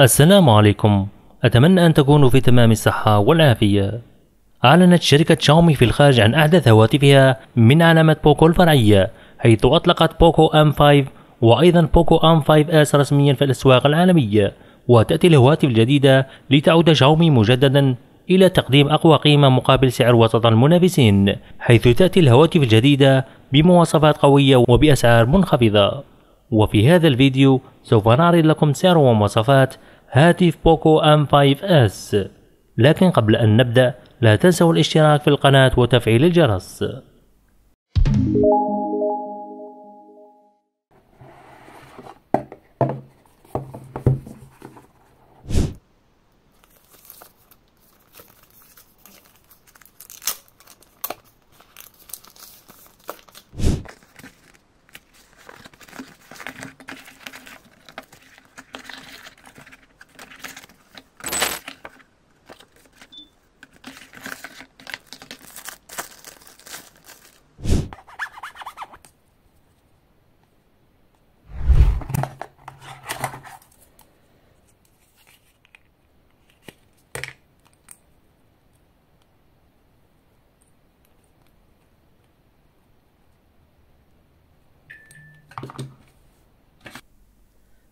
السلام عليكم. أتمنى أن تكونوا في تمام الصحة والعافية. أعلنت شركة شاومي في الخارج عن أحدث هواتفها من علامة Poco الفرعية حيث أطلقت Poco M 5 وأيضا Poco M 5 S رسميا في الأسواق العالمية. وتأتي الهواتف الجديدة لتعود شاومي مجددا إلى تقديم أقوى قيمة مقابل سعر وسط المنافسين حيث تأتي الهواتف الجديدة بمواصفات قوية وبأسعار منخفضة. وفي هذا الفيديو سوف نعرض لكم سعر ومواصفات هاتف Poco M 5 S لكن قبل أن نبدأ لا تنسوا الاشتراك في القناة وتفعيل الجرس.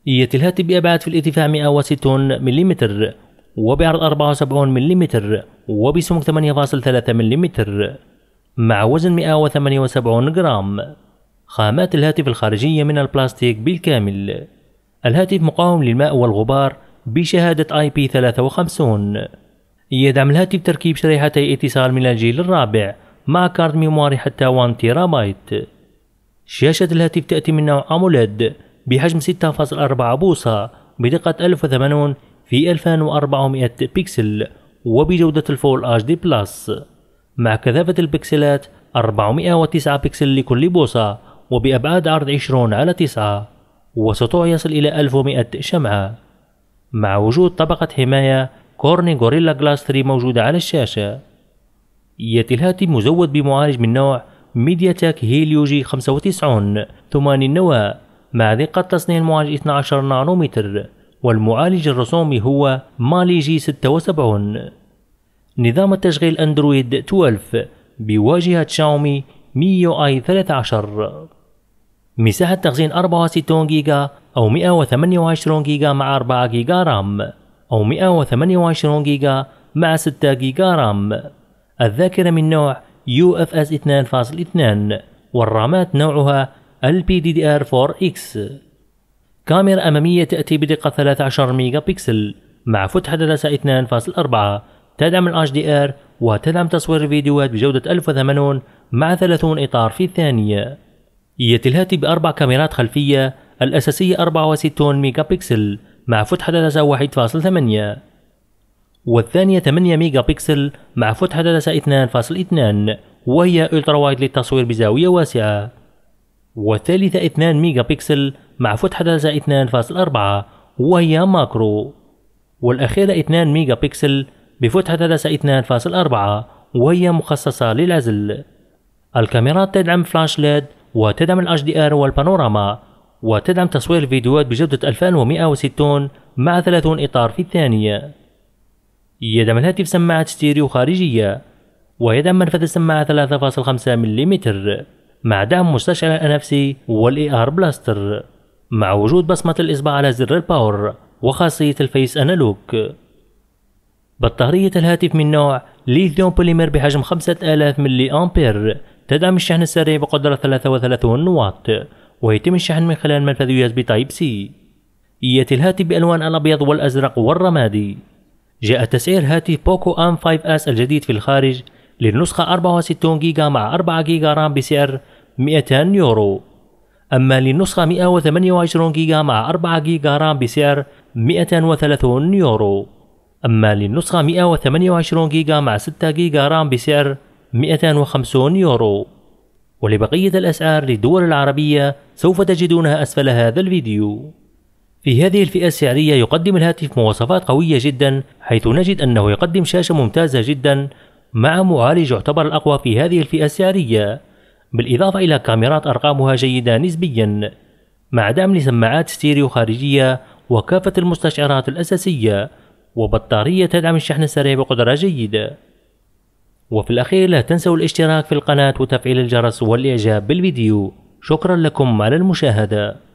يأتي الهاتف بأبعاد في الإرتفاع 160 ملم وبعرض 74 ملم وبسمك 8.3 ملم مع وزن 178 جرام. خامات الهاتف الخارجية من البلاستيك بالكامل. الهاتف مقاوم للماء والغبار بشهادة IP53 يدعم الهاتف تركيب شريحتي اتصال من الجيل الرابع مع كارت ميموري حتى 1 تيرا بايت شاشة الهاتف تأتي من نوع AMOLED بحجم 6.4 بوصة بدقة 1080 في 2400 بكسل وبجودة ال Full HD Plus مع كثافة البكسلات 409 بكسل لكل بوصة وبأبعاد عرض 20 على 9 وسطوع يصل إلى 1100 شمعة. مع وجود طبقة حماية Corning Gorilla Glass 3 موجودة على الشاشة. يأتي الهاتف مزود بمعالج من نوع MediaTek Helio G 95 ثماني النواة مع دقة تصنيع المعالج 12 نانومتر والمعالج الرسومي هو Mali G 76 نظام التشغيل أندرويد 12 بواجهة شاومي MIUI 13 مساحة تخزين 64 جيجا أو 128 جيجا مع 4 جيجا RAM أو 128 جيجا مع 6 جيجا RAM. الذاكرة من نوع UFS 2.2 والرامات نوعها LPDDR4X كاميرا أمامية تأتي بدقة 13 ميجا بكسل مع فتحة عدسة 2.4 تدعم ال HDR وتدعم تصوير الفيديوهات بجودة 1080 مع 30 إطار في الثانية. يأتي الهاتف بأربع كاميرات خلفية الأساسية 64 ميجا بكسل مع فتحة عدسة 1.8 والثانية 8 ميجا بكسل مع فتحة عدسة 2.2 وهي Ultra Wide للتصوير بزاوية واسعة. والثالثة 2 ميجا بكسل مع فتحة عدسة 2.4 وهي Macro. والأخيرة 2 ميجا بكسل بفتحة عدسة 2.4 وهي مخصصة للعزل. الكاميرات تدعم فلاش LED وتدعم ال HDR والبانوراما وتدعم تصوير الفيديوهات بجودة 2160 مع 30 إطار في الثانية. يدعم الهاتف سماعة ستيريو خارجية ويدعم منفذ السماعة 3.5 ملم مع دعم مستشعر ال NFC وال IR Blaster مع وجود بصمة الإصبع على زر ال Power وخاصية ال Face Unlock. بطارية الهاتف من نوع ليثيوم بوليمر بحجم 5000 ملي أمبير تدعم الشحن السريع بقدرة 33 واط ويتم الشحن من خلال منفذ بي Type C. يأتي الهاتف بألوان الأبيض والأزرق والرمادي. جاء تسعير هاتف Poco M 5 S الجديد في الخارج للنسخة 64 جيجا مع 4 جيجا RAM بسعر 200 يورو. أما للنسخة 128 جيجا مع 4 جيجا RAM بسعر 230 يورو. أما للنسخة 128 جيجا مع 6 جيجا رام بسعر 250 يورو. ولبقية الأسعار للدول العربية سوف تجدونها أسفل هذا الفيديو. في هذه الفئة السعرية يقدم الهاتف مواصفات قوية جدا حيث نجد أنه يقدم شاشة ممتازة جدا مع معالج يعتبر الأقوى في هذه الفئة السعرية. بالإضافة إلى كاميرات أرقامها جيدة نسبيا مع دعم لسماعات ستيريو خارجية وكافة المستشعرات الأساسية وبطارية تدعم الشحن السريع بقدرة جيدة. وفي الأخير لا تنسوا الاشتراك في القناة وتفعيل الجرس والإعجاب بالفيديو. شكرا لكم على المشاهدة.